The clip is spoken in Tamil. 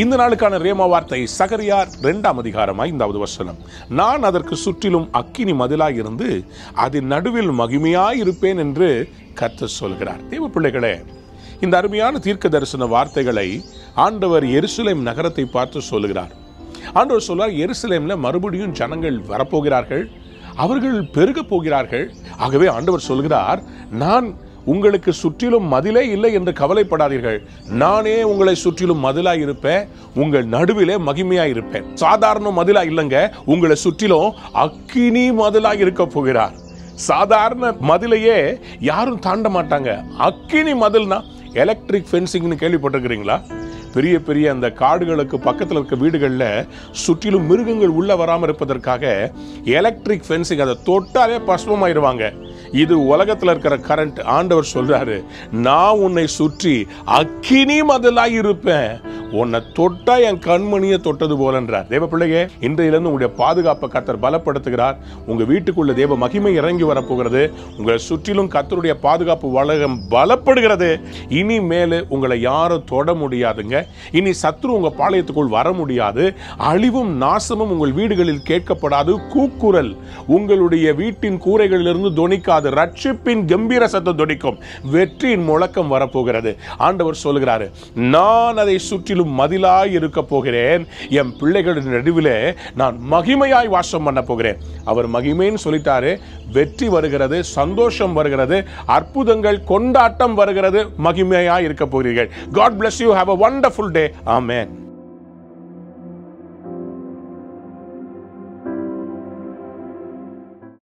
இந்த நாளுக்கான ரேமா வார்த்தை சகரியார் இரண்டாம் அதிகாரம் ஐந்தாவது வசனம். நான் அதற்கு சுற்றிலும் அக்கினி மதிலாய் இருந்து அதன் நடுவில் மகிமையாய் இருப்பேன் என்று கர்த்தர் சொல்கிறார். தேவ பிள்ளைகளே இந்த அருமையான தீர்க்க தரிசன வார்த்தைகளை ஆண்டவர் எருசலேம் நகரத்தை பார்த்து சொல்லுகிறார். ஆண்டவர் சொல்றார் எருசலேம்ல மறுபடியும் ஜனங்கள் வரப்போகிறார்கள் அவர்கள் பெருகப் போகிறார்கள். ஆகவே ஆண்டவர் சொல்கிறார் நான் உங்களுக்கு சுற்றிலும் மதிலே இல்லை என்று கவலைப்படாதீர்கள். நானே உங்களை சுற்றிலும் மதிலாய் இருப்பேன். உங்கள் நடுவிலே மகிமையாய் இருப்பேன். சாதாரண மதிலா இல்லைங்க. உங்களை சுற்றிலும் அக்கினி மதிலாய் இருக்க போகிறார். சாதாரண மதிலையே யாரும் தாண்ட மாட்டாங்க. அக்கினி மதில்னா எலக்ட்ரிக் ஃபென்சிங்னு கேள்விப்பட்டிருக்கிறீங்களா? பெரிய பெரிய அந்த காடுகளுக்கு பக்கத்தில் இருக்க வீடுகளில் சுற்றிலும் மிருகங்கள் உள்ளே வராமல் இருப்பதற்காக எலக்ட்ரிக் ஃபென்சிங் அதை தொட்டாலே பஸ்மமாயிருவாங்க. இது உலகத்தில் இருக்கிற கரண்ட் ஆண்டவர் சொல்றாரு நான் உன்னை சுற்றி அக்கினி மதலாக இருப்பேன். உன்னை தொட்டா என் கண்மணியை தொட்டது போலன்றார். தேவ பிள்ளையே இன்றையிலிருந்து உங்களுடைய பாதுகாப்பை கத்தர் பலப்படுத்துகிறார். உங்க வீட்டுக்குள்ள தேவ மகிமை இறங்கி வரப்போகிறது. உங்களை சுற்றிலும் கத்தருடைய பாதுகாப்பு வளகம் பலப்படுகிறது. இனி மேலே உங்களை யாரும் தொட முடியாதுங்க. இனி சத்ரு உங்க பாளையத்துக்குள் வர முடியாது. அழிவும் நாசமும் உங்கள் வீடுகளில் கேட்கப்படாது. கூக்குரல் உங்களுடைய வீட்டின் கூரைகளிலிருந்து அது ரட்சிப்பின் கம்பீர சத்தம் துடிக்கும். வெற்றியின் முழக்கம் வரப்போகிறது. ஆண்டவர் சொல்கிறாரு நான் அதை சுற்றிலும் மதிலாய் இருக்க போகிறேன். என் பிள்ளைகளின் நடுவிலே நான் மகிமையாய் வாசம் பண்ண போகிறேன். அவர் மகிமைன்னு சொல்லிட்டாரு. வெற்றி வருகிறது சந்தோஷம் வருகிறது அற்புதங்கள் கொண்டாட்டம் வருகிறது மகிமையாய் இருக்க போகிறீர்கள். God bless you have a wonderful day amen